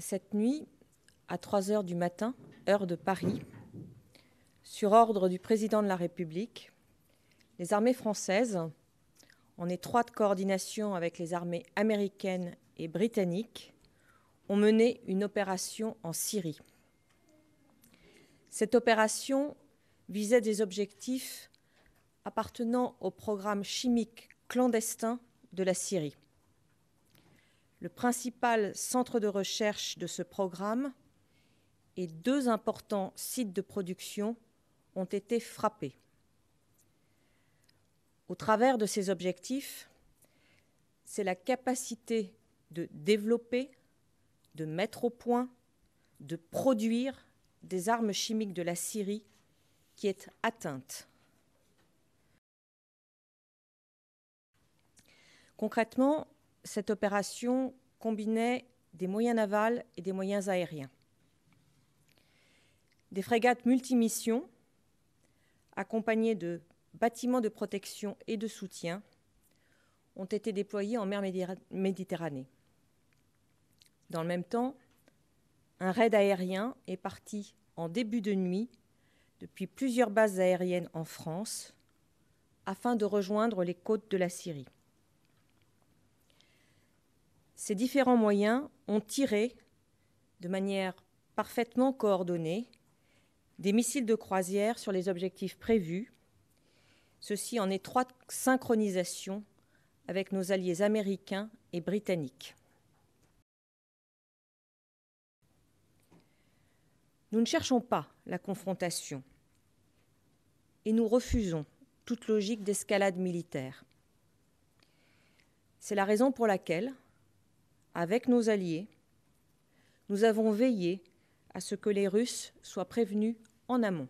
Cette nuit, à 3 heures du matin, heure de Paris, sur ordre du président de la République, les armées françaises, en étroite coordination avec les armées américaines et britanniques, ont mené une opération en Syrie. Cette opération visait des objectifs appartenant au programme chimique clandestin de la Syrie. Le principal centre de recherche de ce programme et deux importants sites de production ont été frappés. Au travers de ces objectifs, c'est la capacité de développer, de mettre au point, de produire des armes chimiques de la Syrie qui est atteinte. Concrètement, cette opération combinait des moyens navals et des moyens aériens. Des frégates multimissions, accompagnées de bâtiments de protection et de soutien, ont été déployés en mer Méditerranée. Dans le même temps, un raid aérien est parti en début de nuit depuis plusieurs bases aériennes en France afin de rejoindre les côtes de la Syrie. Ces différents moyens ont tiré de manière parfaitement coordonnée des missiles de croisière sur les objectifs prévus, ceci en étroite synchronisation avec nos alliés américains et britanniques. Nous ne cherchons pas la confrontation et nous refusons toute logique d'escalade militaire. C'est la raison pour laquelle, avec nos alliés, nous avons veillé à ce que les Russes soient prévenus en amont.